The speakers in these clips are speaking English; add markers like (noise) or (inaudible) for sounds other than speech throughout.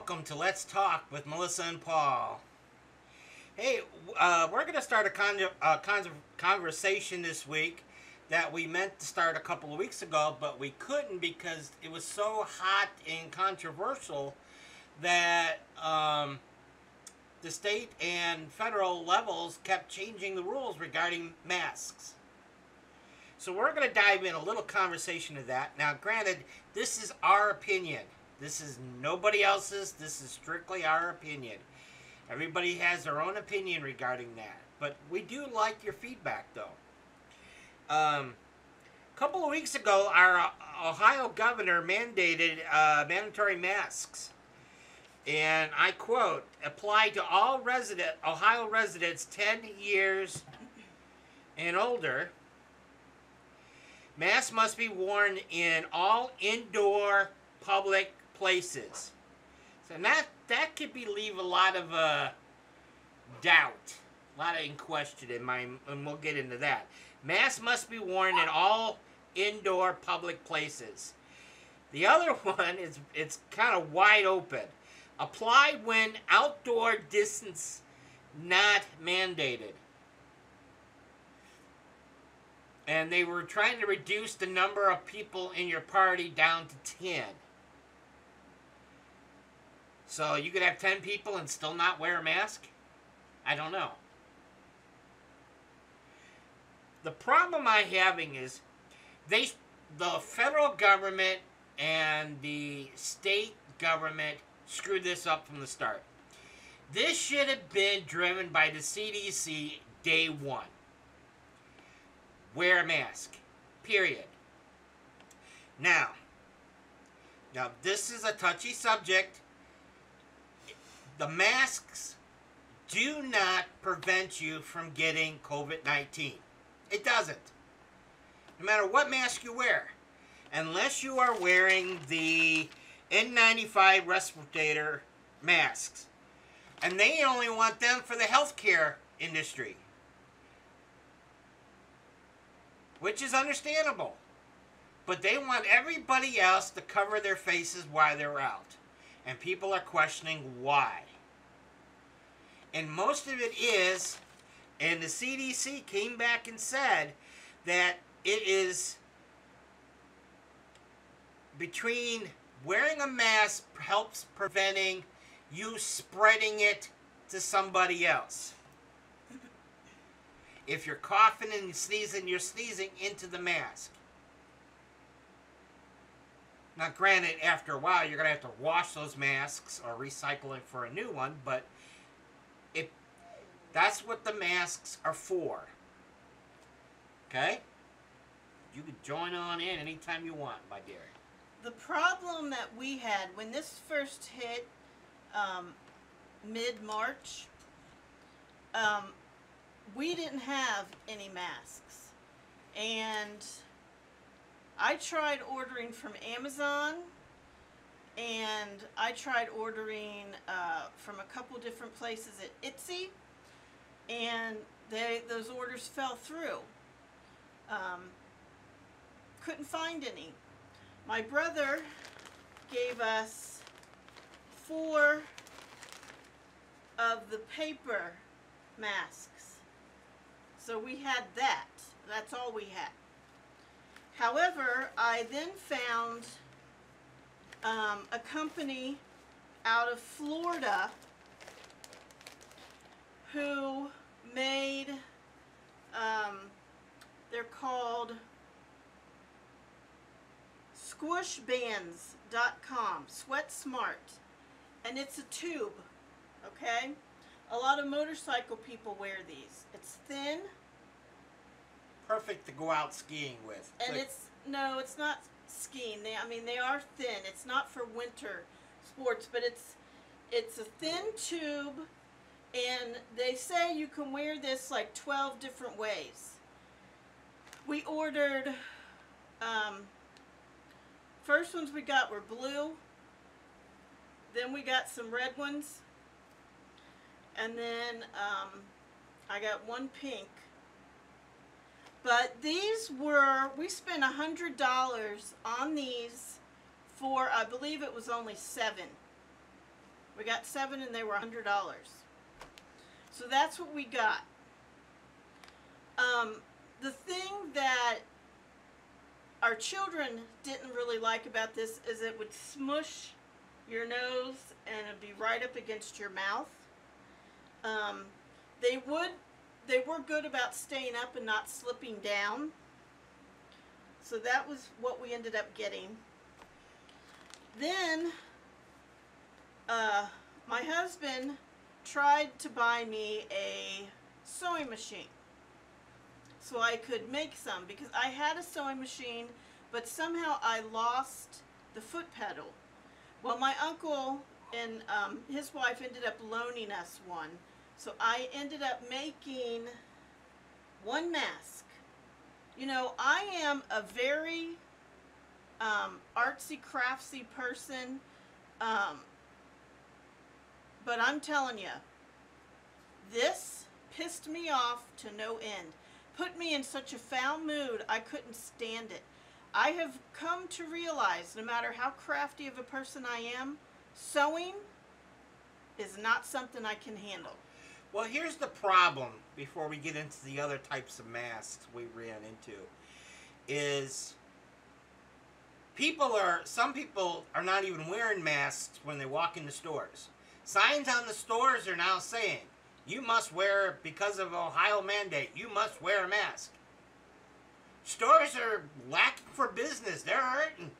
welcome to Let's Talk with Melissa and Paul. Hey, uh, we're going to start a con- uh, con- conversation this week that we meant to start a couple of weeks ago, but we couldn't because it was so hot and controversial that um, the state and federal levels kept changing the rules regarding masks. So we're going to dive in a little conversation of that. Now, granted, this is our opinion. This is nobody else's. This is strictly our opinion. Everybody has their own opinion regarding that. But we do like your feedback, though. Um, a couple of weeks ago, our Ohio governor mandated uh, mandatory masks. And I quote, apply to all resident Ohio residents 10 years and older. Masks must be worn in all indoor public places. So that that could be leave a lot of uh, doubt, a lot of in question in my, and we'll get into that. Masks must be worn in all indoor public places. The other (laughs) one is it's kind of wide open. Apply when outdoor distance not mandated. And they were trying to reduce the number of people in your party down to 10. So you could have 10 people and still not wear a mask? I don't know. The problem I'm having is they the federal government and the state government screwed this up from the start. This should have been driven by the CDC day one. Wear a mask. Period. Now, now this is a touchy subject the masks do not prevent you from getting COVID 19. It doesn't. No matter what mask you wear. Unless you are wearing the N95 respirator masks. And they only want them for the healthcare industry. Which is understandable. But they want everybody else to cover their faces while they're out. And people are questioning why. And most of it is, and the CDC came back and said that it is between wearing a mask helps preventing you spreading it to somebody else. If you're coughing and sneezing, you're sneezing into the mask. Now, granted, after a while, you're going to have to wash those masks or recycle it for a new one, but that's what the masks are for. Okay? You can join on in anytime you want, my dear. The problem that we had when this first hit um, mid March, um, we didn't have any masks. And I tried ordering from Amazon and I tried ordering uh, from a couple different places at Etsy and they those orders fell through. Um, couldn't find any. My brother gave us four of the paper masks. So we had that. That's all we had. However, I then found um, a company out of Florida who made, um, they're called squishbands.com, Sweat Smart. And it's a tube, okay? A lot of motorcycle people wear these. It's thin. Perfect to go out skiing with. And like, it's, no, it's not skiing. They, I mean, they are thin. It's not for winter sports, but it's, it's a thin tube and they say you can wear this like 12 different ways. We ordered, um, first ones we got were blue. Then we got some red ones. And then um, I got one pink. But these were, we spent a $100 on these for, I believe it was only seven. We got seven and they were $100. So that's what we got. Um, the thing that our children didn't really like about this is it would smush your nose and it'd be right up against your mouth. Um, they would, they were good about staying up and not slipping down. So that was what we ended up getting. Then, uh, my husband tried to buy me a sewing machine so I could make some because I had a sewing machine, but somehow I lost the foot pedal. Well, my uncle and um, his wife ended up loaning us one, so I ended up making one mask. You know, I am a very um, artsy, craftsy person, um, but I'm telling you, this pissed me off to no end put me in such a foul mood I couldn't stand it. I have come to realize no matter how crafty of a person I am, sewing is not something I can handle. Well, here's the problem before we get into the other types of masks we ran into is people are some people are not even wearing masks when they walk into stores. Signs on the stores are now saying you must wear, because of Ohio mandate, you must wear a mask. Stores are lacking for business. They're hurting.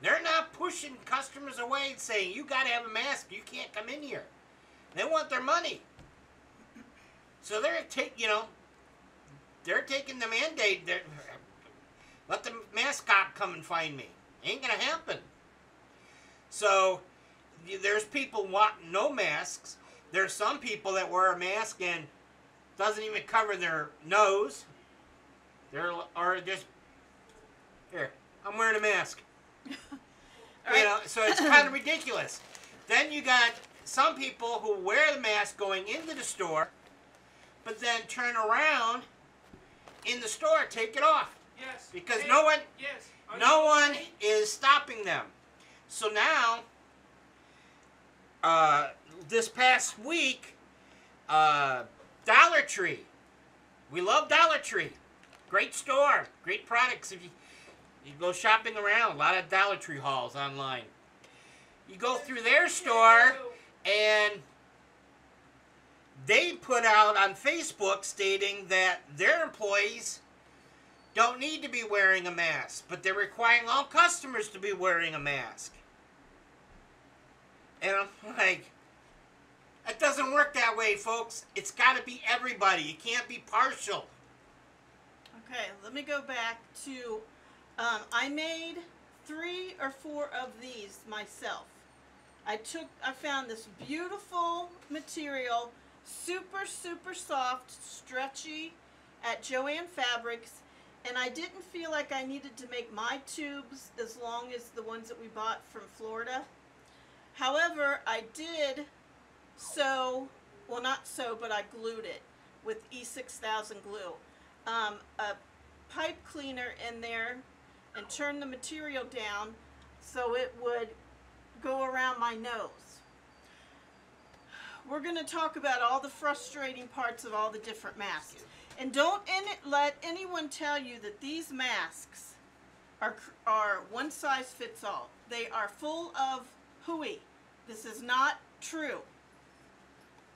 They're not pushing customers away and saying, you got to have a mask. You can't come in here. They want their money. So they're take, you know, they're taking the mandate. They're, let the mascot come and find me. Ain't gonna happen. So there's people wanting no masks. There's some people that wear a mask and doesn't even cover their nose. They're or just here. I'm wearing a mask. (laughs) you know, so it's kind of (laughs) ridiculous. Then you got some people who wear the mask going into the store, but then turn around in the store, take it off. Yes. Because Hey, no one Yes. No you- one is stopping them. So now, uh, this past week, uh, Dollar Tree. We love Dollar Tree. Great store, great products. If you you go shopping around, a lot of Dollar Tree hauls online. You go through their store and they put out on Facebook stating that their employees don't need to be wearing a mask, but they're requiring all customers to be wearing a mask. And I'm like, it doesn't work that way, folks. It's got to be everybody. You can't be partial. Okay, let me go back to, um, I made three or four of these myself. I took, I found this beautiful material, super, super soft, stretchy at Joann Fabrics, and I didn't feel like I needed to make my tubes as long as the ones that we bought from Florida. However, I did sew, well not sew, but I glued it with E6000 glue. Um, a pipe cleaner in there and turn the material down so it would go around my nose. We're going to talk about all the frustrating parts of all the different masks. And don't any, let anyone tell you that these masks are, are one size fits all. They are full of hooey. This is not true.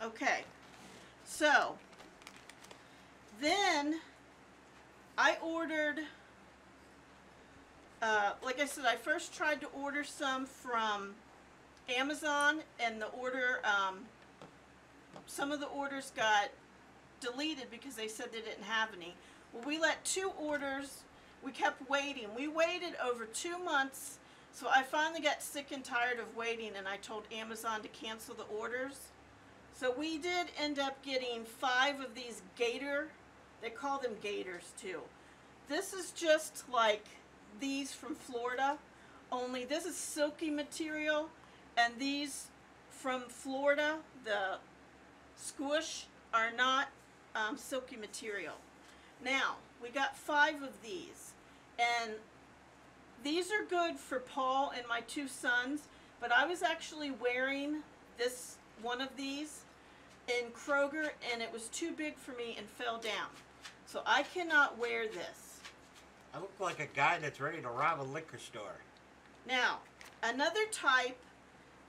Okay. So, then I ordered, uh, like I said, I first tried to order some from Amazon, and the order, um, some of the orders got deleted because they said they didn't have any. Well, we let two orders, we kept waiting. We waited over two months, so I finally got sick and tired of waiting, and I told Amazon to cancel the orders. So we did end up getting five of these gaiter, they call them gaiters too. This is just like these from Florida, only this is silky material, and these from Florida, the squish, are not um, silky material. Now, we got five of these, and these are good for Paul and my two sons, but I was actually wearing this one of these in Kroger and it was too big for me and fell down. So I cannot wear this. I look like a guy that's ready to rob a liquor store. Now, another type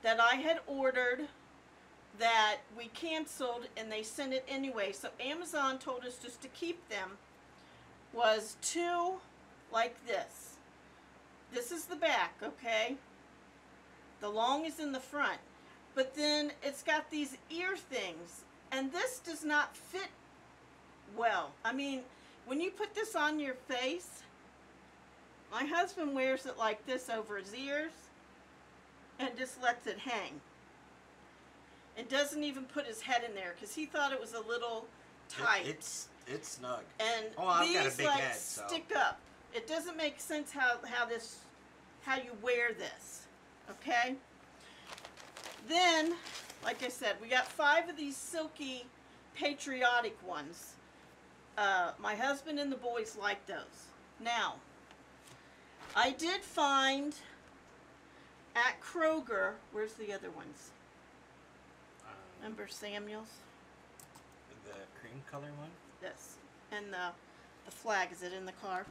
that I had ordered that we canceled and they sent it anyway. So Amazon told us just to keep them was two like this. This is the back, okay? The long is in the front. But then it's got these ear things and this does not fit well. I mean, when you put this on your face, my husband wears it like this over his ears and just lets it hang. And doesn't even put his head in there because he thought it was a little It- tight. it's it's snug. and Oh, these got a big like head, so- stick up. It doesn't make sense how, how this how you wear this. Okay? Then, like I said, we got five of these silky patriotic ones. Uh, my husband and the boys like those. Now, I did find at Kroger, where's the other ones? Um, Remember Samuel's? the cream color one. Yes. And the, the flag, is it in the car?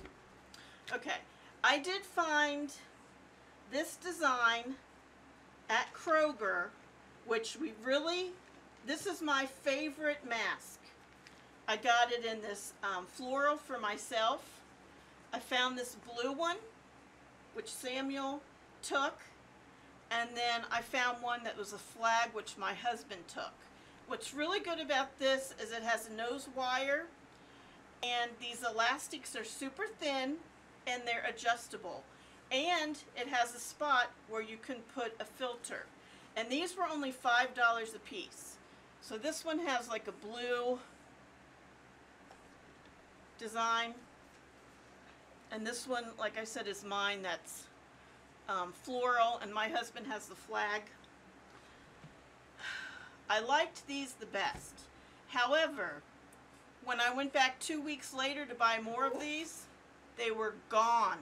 Okay. I did find this design at Kroger, which we really, this is my favorite mask. I got it in this um, floral for myself. I found this blue one, which Samuel took. And then I found one that was a flag, which my husband took. What's really good about this is it has a nose wire and these elastics are super thin and they're adjustable. And it has a spot where you can put a filter. And these were only $5 a piece. So this one has like a blue design. And this one, like I said, is mine that's um, floral and my husband has the flag. (sighs) I liked these the best. However, when I went back two weeks later to buy more of these, they were gone.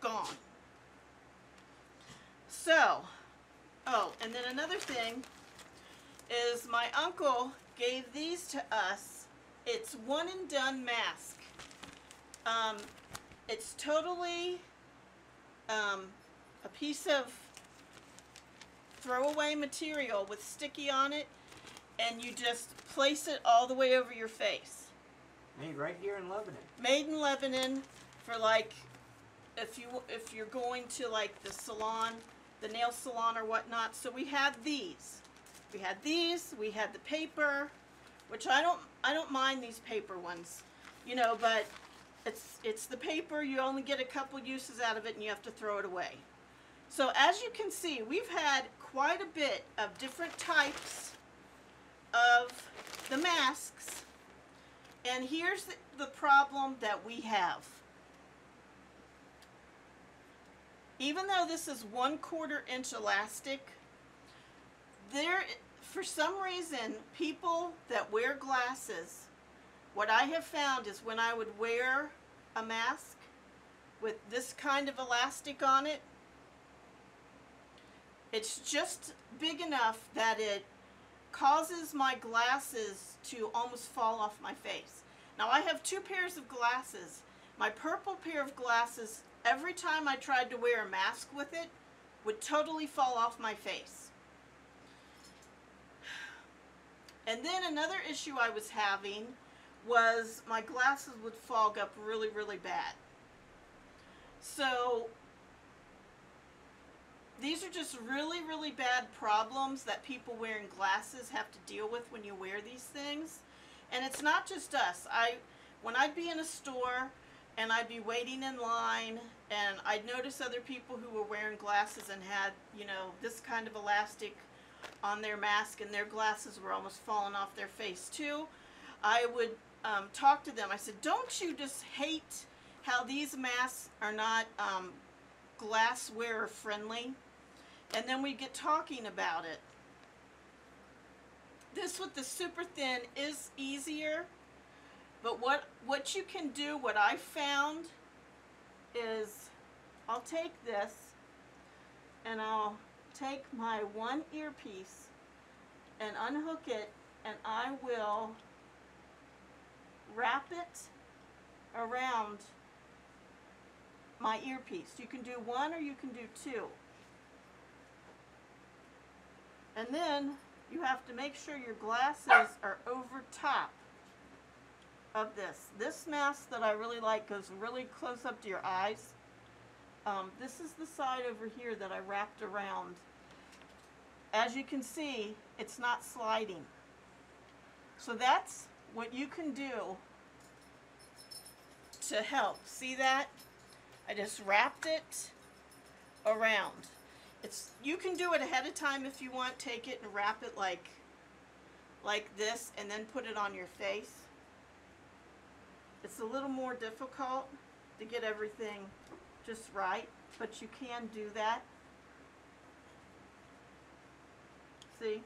Gone. So, oh, and then another thing is my uncle gave these to us. It's one and done mask. Um, it's totally um, a piece of throwaway material with sticky on it, and you just place it all the way over your face. Made right here in Lebanon. Made in Lebanon for like if you if you're going to like the salon, the nail salon or whatnot. So we had these. We had these. We had the paper, which I don't I don't mind these paper ones, you know, but it's it's the paper. You only get a couple uses out of it, and you have to throw it away. So as you can see, we've had quite a bit of different types of the masks. And here's the, the problem that we have. Even though this is one quarter inch elastic, there, for some reason, people that wear glasses, what I have found is when I would wear a mask with this kind of elastic on it, it's just big enough that it causes my glasses to almost fall off my face. Now I have two pairs of glasses. My purple pair of glasses, every time I tried to wear a mask with it, would totally fall off my face. And then another issue I was having was my glasses would fog up really, really bad. So these are just really, really bad problems that people wearing glasses have to deal with when you wear these things. And it's not just us. I, when I'd be in a store and I'd be waiting in line and I'd notice other people who were wearing glasses and had, you know, this kind of elastic on their mask and their glasses were almost falling off their face too. I would um, talk to them. I said, don't you just hate how these masks are not um, glass wearer friendly? And then we get talking about it. This with the super thin is easier, but what what you can do, what I found is I'll take this and I'll take my one earpiece and unhook it, and I will wrap it around my earpiece. You can do one or you can do two. And then you have to make sure your glasses are top of this. This mask that I really like goes really close up to your eyes. Um, this is the side over here that I wrapped around. As you can see, it's not sliding. So that's what you can do to help. See that? I just wrapped it around. It's you can do it ahead of time if you want. Take it and wrap it like like this and then put it on your face. It's a little more difficult to get everything just right, but you can do that. See?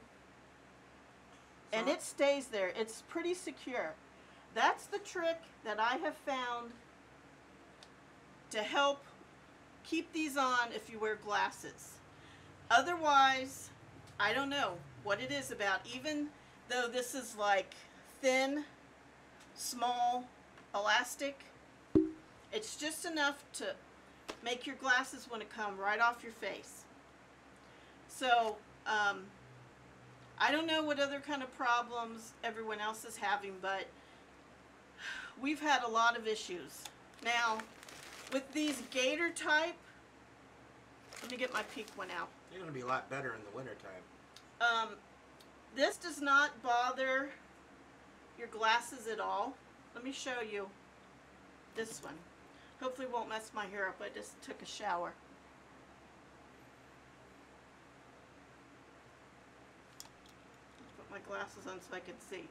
And it stays there. It's pretty secure. That's the trick that I have found to help keep these on if you wear glasses. Otherwise, I don't know what it is about, even though this is like thin, small, elastic, it's just enough to make your glasses want to come right off your face. So, um, I don't know what other kind of problems everyone else is having, but we've had a lot of issues. Now, with these gaiter type, let me get my peak one out. You're gonna be a lot better in the wintertime. Um, this does not bother your glasses at all. Let me show you this one. Hopefully won't mess my hair up. I just took a shower. Put my glasses on so I can see.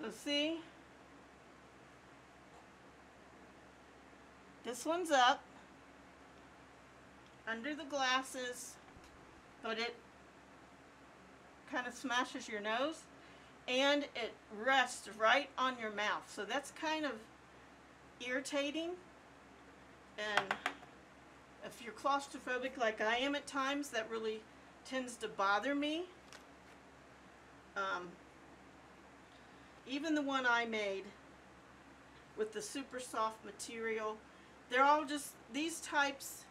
So see, this one's up under the glasses, but it kind of smashes your nose and it rests right on your mouth. So that's kind of irritating. And if you're claustrophobic like I am at times, that really tends to bother me. Um, even the one I made with the super soft material, they're all just, these types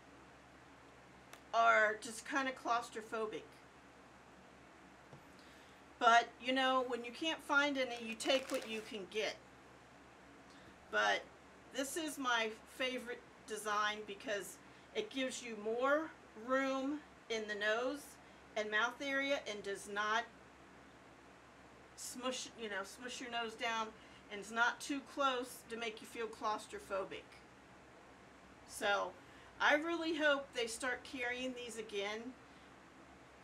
are just kind of claustrophobic. But, you know, when you can't find any, you take what you can get. But this is my favorite design because it gives you more room in the nose and mouth area and does not smush, you know, smush your nose down and it's not too close to make you feel claustrophobic. So, I really hope they start carrying these again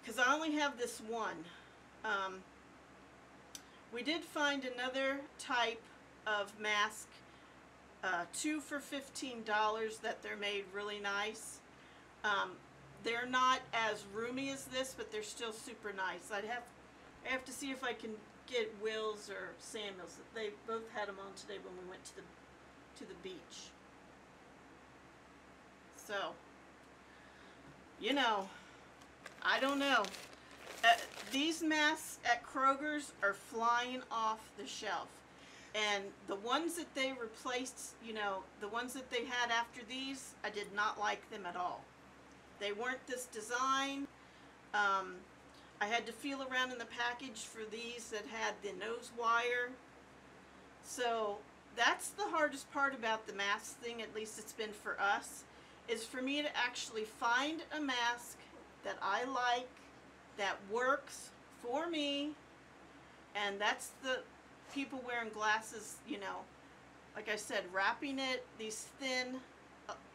because I only have this one. Um, we did find another type of mask, uh, two for $15 that they're made really nice. Um, they're not as roomy as this, but they're still super nice. I'd have, I have to see if I can get Will's or Samuel's. They both had them on today when we went to the, to the beach. So, you know, I don't know. Uh, these masks at Kroger's are flying off the shelf. And the ones that they replaced, you know, the ones that they had after these, I did not like them at all. They weren't this design. Um, I had to feel around in the package for these that had the nose wire. So that's the hardest part about the mask thing, at least it's been for us, is for me to actually find a mask that I like, that works for me, and that's the people wearing glasses, you know, like I said, wrapping it, these thin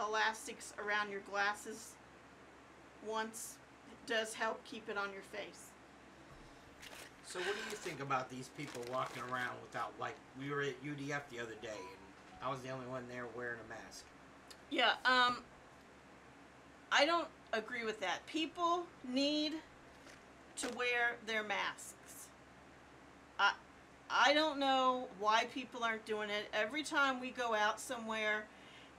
elastics around your glasses once does help keep it on your face. So what do you think about these people walking around without like we were at UDF the other day and I was the only one there wearing a mask. Yeah, um, I don't agree with that. People need to wear their masks. I, I don't know why people aren't doing it. Every time we go out somewhere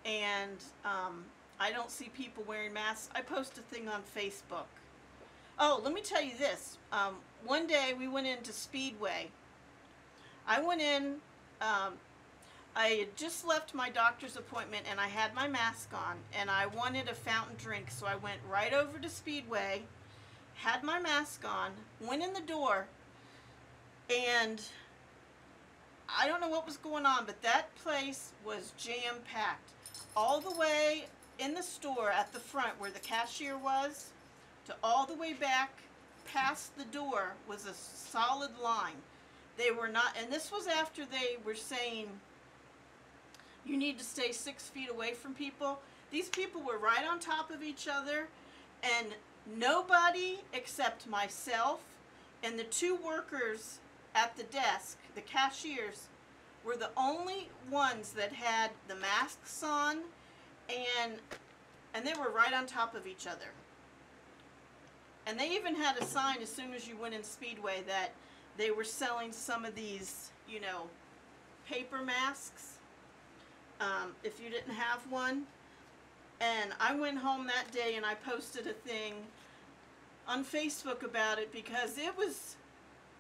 and um, I don't see people wearing masks. I post a thing on Facebook. Oh, let me tell you this. Um, one day we went into Speedway. I went in. Um, I had just left my doctor's appointment and I had my mask on and I wanted a fountain drink, so I went right over to Speedway, had my mask on, went in the door, and I don't know what was going on, but that place was jam packed. All the way in the store at the front where the cashier was, to all the way back past the door was a solid line. They were not, and this was after they were saying you need to stay six feet away from people. These people were right on top of each other, and nobody except myself and the two workers at the desk, the cashiers, were the only ones that had the masks on and and they were right on top of each other. And they even had a sign as soon as you went in Speedway that they were selling some of these, you know, paper masks um, if you didn't have one. And I went home that day and I posted a thing on Facebook about it because it was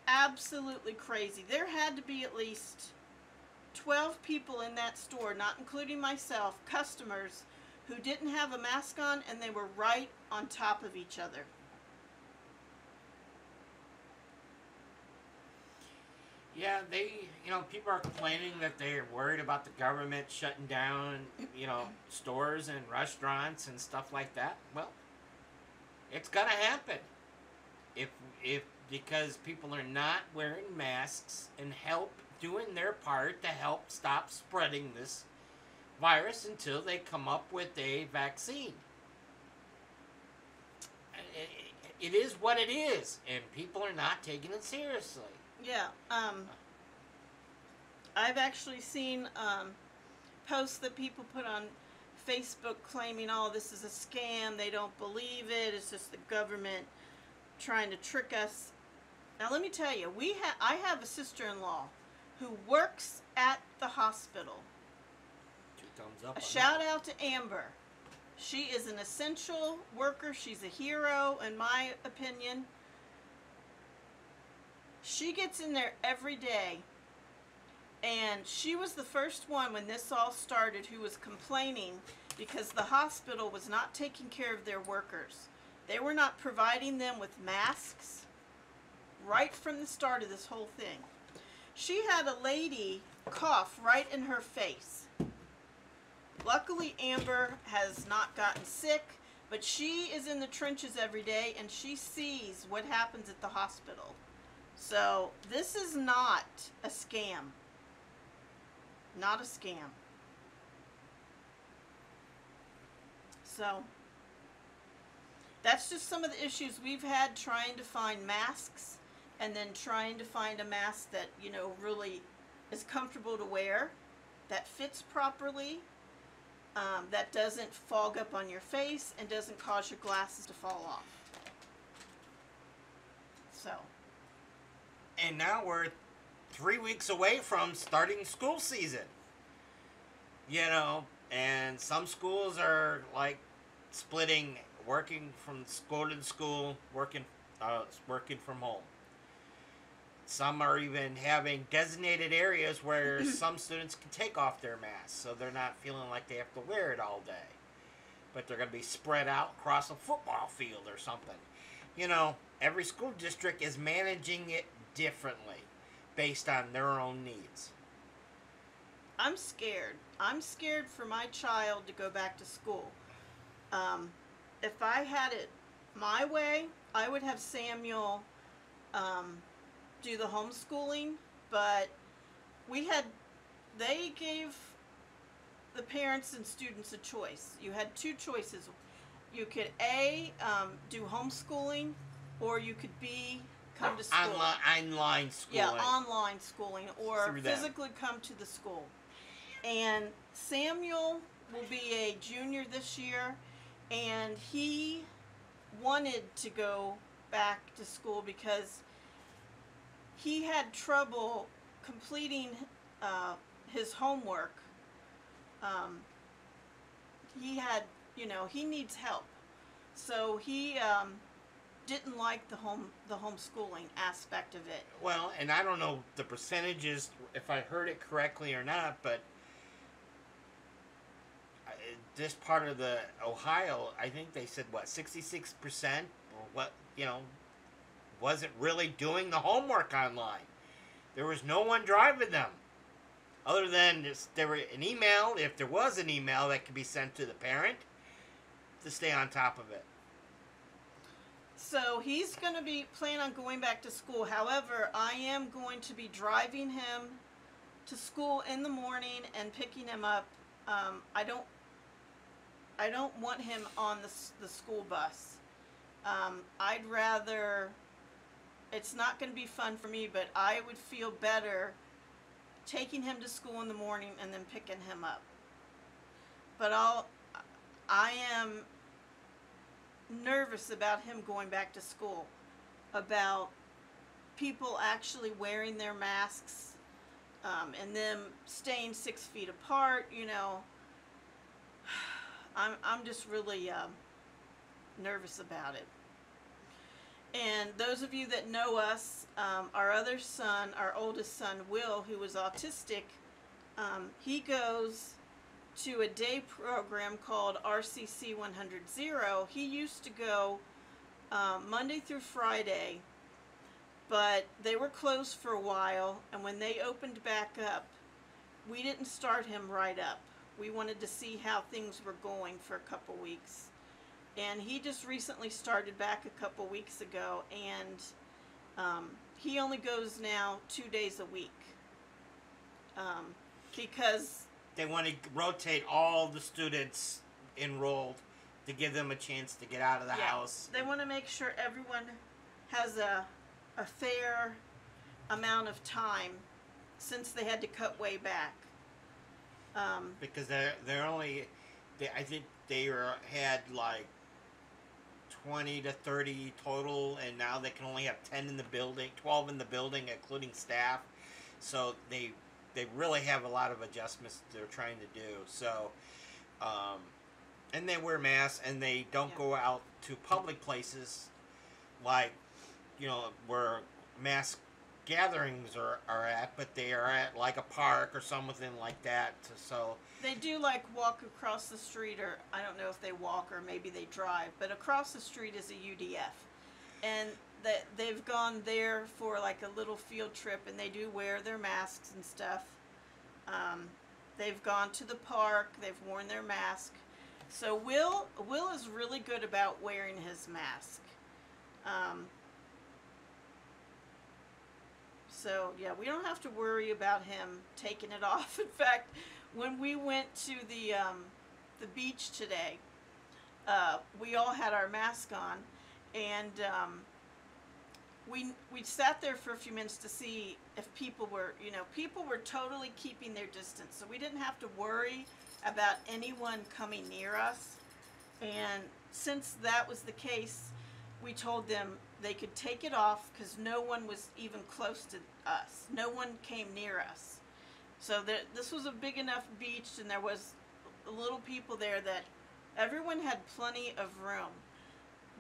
absolutely crazy. There had to be at least 12 people in that store, not including myself, customers, who didn't have a mask on and they were right on top of each other. Yeah, they, you know, people are complaining that they're worried about the government shutting down, you know, stores and restaurants and stuff like that. Well, it's gonna happen. If if because people are not wearing masks and help doing their part to help stop spreading this virus until they come up with a vaccine. It is what it is, and people are not taking it seriously. Yeah, um, I've actually seen um, posts that people put on Facebook claiming, "Oh, this is a scam. They don't believe it. It's just the government trying to trick us." Now, let me tell you, we ha- I have a sister-in-law who works at the hospital. Two thumbs up. A shout out to Amber. She is an essential worker. She's a hero, in my opinion. She gets in there every day. And she was the first one when this all started who was complaining because the hospital was not taking care of their workers. They were not providing them with masks right from the start of this whole thing. She had a lady cough right in her face. Luckily, Amber has not gotten sick, but she is in the trenches every day and she sees what happens at the hospital. So, this is not a scam. Not a scam. So, that's just some of the issues we've had trying to find masks and then trying to find a mask that, you know, really is comfortable to wear, that fits properly, um, that doesn't fog up on your face and doesn't cause your glasses to fall off. So, And now we're three weeks away from starting school season. You know, and some schools are like splitting, working from school to school, working, uh, working from home. Some are even having designated areas where (laughs) some students can take off their masks, so they're not feeling like they have to wear it all day. But they're going to be spread out across a football field or something. You know, every school district is managing it differently based on their own needs. I'm scared. I'm scared for my child to go back to school. Um, if I had it my way, I would have Samuel um, do the homeschooling, but we had, they gave the parents and students a choice. You had two choices. You could A, um, do homeschooling, or you could B, come to school. Online, online schooling. Yeah, online schooling or physically come to the school. And Samuel will be a junior this year, and he wanted to go back to school because he had trouble completing uh, his homework. Um, he had, you know, he needs help. So he um, didn't like the home the homeschooling aspect of it. Well, and I don't know the percentages if I heard it correctly or not, but this part of the Ohio, I think they said what sixty six percent or what you know wasn't really doing the homework online. There was no one driving them, other than just, there were an email. If there was an email that could be sent to the parent to stay on top of it. So he's going to be plan on going back to school. However, I am going to be driving him to school in the morning and picking him up. Um, I don't. I don't want him on the the school bus. Um, I'd rather. It's not going to be fun for me, but I would feel better taking him to school in the morning and then picking him up. But I'll. I am nervous about him going back to school, about people actually wearing their masks, um, and them staying six feet apart. You know, (sighs) I'm I'm just really um, nervous about it. And those of you that know us, um, our other son, our oldest son, Will, who was autistic, um, he goes to a day program called RCC 100. He used to go um, Monday through Friday, but they were closed for a while, and when they opened back up, we didn't start him right up. We wanted to see how things were going for a couple weeks. And he just recently started back a couple weeks ago, and um, he only goes now two days a week. Um, because they want to rotate all the students enrolled to give them a chance to get out of the Yeah. house. They want to make sure everyone has a, a fair amount of time since they had to cut way back. Um, because they're they're only they, I think they were, had like twenty to thirty total, and now they can only have ten in the building, twelve in the building, including staff. So they they really have a lot of adjustments they're trying to do. So, um, and they wear masks, and they don't Yeah. go out to public places like you know where mass gatherings are, are at, but they are at like a park or something like that. So they do like walk across the street, or I don't know if they walk or maybe they drive, but across the street is a UDF. And they've gone there for like a little field trip and they do wear their masks and stuff. Um, they've gone to the park, they've worn their mask. So Will Will is really good about wearing his mask. Um, so yeah, we don't have to worry about him taking it (laughs) off. In fact, when we went to the um, the beach today, uh, we all had our mask on, and um, we we sat there for a few minutes to see if people were you know people were totally keeping their distance, so we didn't have to worry about anyone coming near us. And since that was the case, we told them they could take it off because no one was even close to us. No one came near us. So this was a big enough beach, and there was little people there that everyone had plenty of room.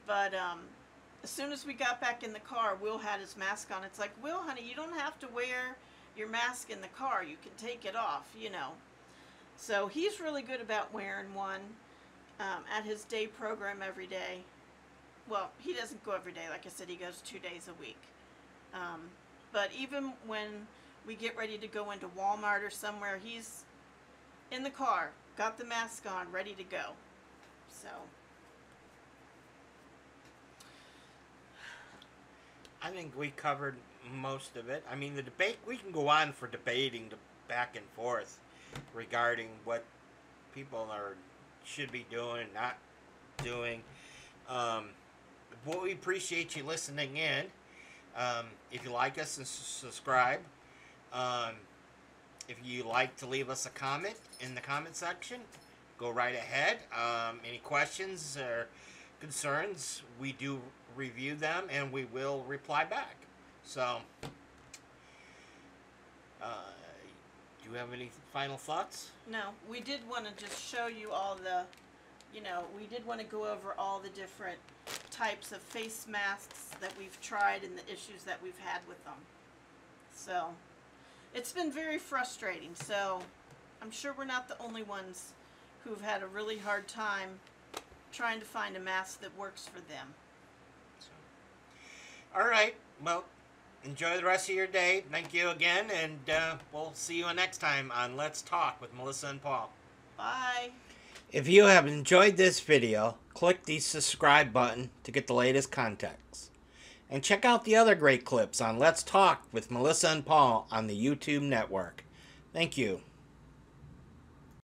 But um, as soon as we got back in the car, Will had his mask on. It's like, Will, honey, you don't have to wear your mask in the car. You can take it off, you know. So he's really good about wearing one um, at his day program every day. Well, he doesn't go every day. Like I said, he goes two days a week. Um, but even when we get ready to go into Walmart or somewhere, he's in the car, got the mask on, ready to go. So, I think we covered most of it. I mean, the debate, we can go on for debating back and forth regarding what people are should be doing not doing. Um, we appreciate you listening in. Um, if you like us, and subscribe. Um, if you like to leave us a comment in the comment section, go right ahead. Um, any questions or concerns, we do review them and we will reply back. So, uh, do you have any final thoughts? no, we did want to just show you all the you know, we did want to go over all the different types of face masks that we've tried and the issues that we've had with them. So, it's been very frustrating. So, I'm sure we're not the only ones who've had a really hard time trying to find a mask that works for them. All right. Well, enjoy the rest of your day. Thank you again, and uh, we'll see you next time on Let's Talk with Melissa and Paul. Bye. If you have enjoyed this video, click the subscribe button to get the latest contacts. And check out the other great clips on Let's Talk with Melissa and Paul on the YouTube network. Thank you.